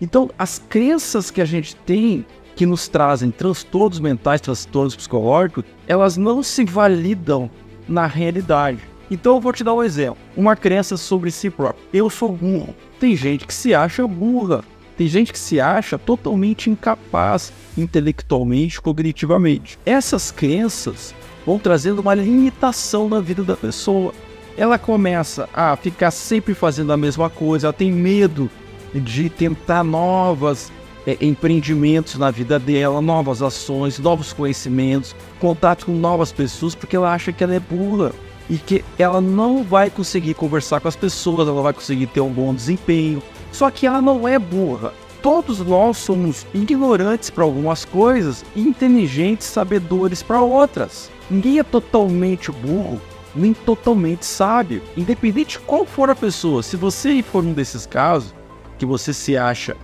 Então, as crenças que a gente tem que nos trazem transtornos mentais, transtornos psicológicos, elas não se validam na realidade. Então eu vou te dar um exemplo. Uma crença sobre si próprio. Eu sou burro. Tem gente que se acha burra. Tem gente que se acha totalmente incapaz intelectualmente, cognitivamente. Essas crenças vão trazendo uma limitação na vida da pessoa. Ela começa a ficar sempre fazendo a mesma coisa, ela tem medo de tentar novas é, empreendimentos na vida dela, novas ações, novos conhecimentos, contato com novas pessoas, porque ela acha que ela é burra e que ela não vai conseguir conversar com as pessoas, ela vai conseguir ter um bom desempenho. Só que ela não é burra. Todos nós somos ignorantes para algumas coisas e inteligentes, sabedores para outras. Ninguém é totalmente burro, nem totalmente sábio. Independente de qual for a pessoa, se você for um desses casos, que você se acha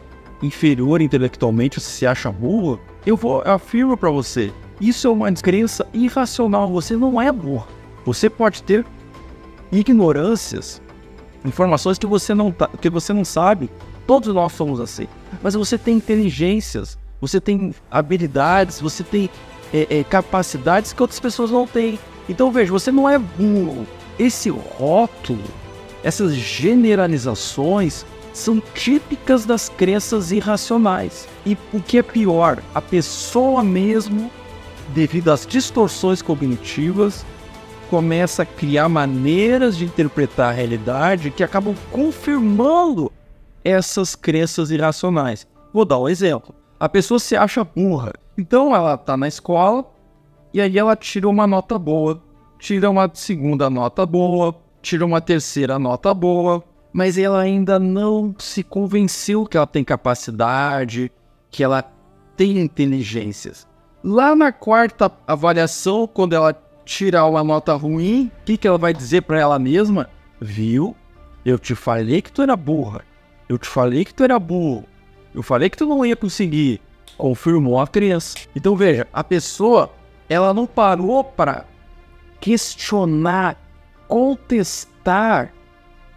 inferior intelectualmente, você se acha burro, eu vou eu afirmo para você, isso é uma descrença irracional, você não é burro. Você pode ter ignorâncias, informações que você não tá, que você não sabe. Todos nós somos assim. Mas você tem inteligências, você tem habilidades, você tem é, é, capacidades que outras pessoas não têm. Então veja, você não é burro. Esse rótulo, essas generalizações são típicas das crenças irracionais. E o que é pior, a pessoa mesmo, devido às distorções cognitivas, começa a criar maneiras de interpretar a realidade que acabam confirmando essas crenças irracionais. Vou dar um exemplo. A pessoa se acha burra, então ela está na escola e aí ela tira uma nota boa, tira uma segunda nota boa, tira uma terceira nota boa, mas ela ainda não se convenceu que ela tem capacidade, que ela tem inteligências. Lá na quarta avaliação, quando ela tirar uma nota ruim, o que, que ela vai dizer para ela mesma? Viu? Eu te falei que tu era burra. Eu te falei que tu era burro. Eu falei que tu não ia conseguir. Confirmou a criança. Então veja, a pessoa, ela não parou para questionar, contestar,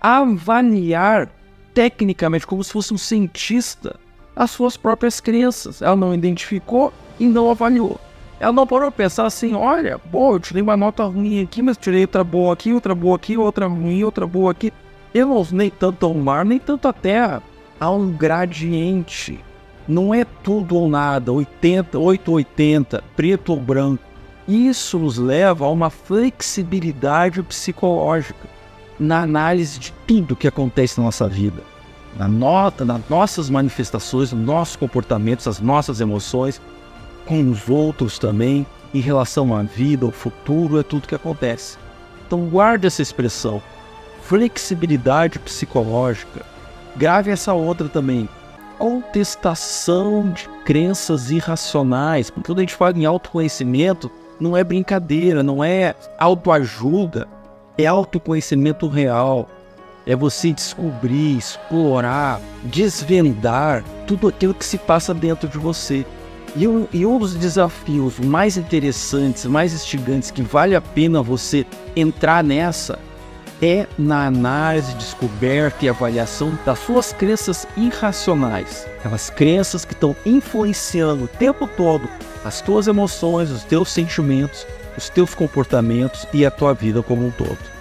avaliar tecnicamente, como se fosse um cientista, as suas próprias crenças. Ela não identificou e não avaliou. Ela não parou pensar assim, olha, bom, eu tirei uma nota ruim aqui, mas tirei outra boa aqui, outra boa aqui, outra ruim, outra boa aqui. Eu não nem tanto ao mar, nem tanto a terra. Há um gradiente. Não é tudo ou nada, 80, 880, preto ou branco. Isso nos leva a uma flexibilidade psicológica na análise de tudo que acontece na nossa vida. Na nota, nas nossas manifestações, nos nossos comportamentos, as nossas emoções com os outros também, em relação à vida, ao futuro, é tudo que acontece. Então guarde essa expressão, flexibilidade psicológica. Grave essa outra também, contestação de crenças irracionais. Porque quando a gente fala em autoconhecimento, não é brincadeira, não é autoajuda, é autoconhecimento real. É você descobrir, explorar, desvendar tudo aquilo que se passa dentro de você. E um, e um dos desafios mais interessantes, mais instigantes, que vale a pena você entrar nessa, é na análise, descoberta e avaliação das suas crenças irracionais. Aquelas crenças que estão influenciando o tempo todo as tuas emoções, os teus sentimentos, os teus comportamentos e a tua vida como um todo.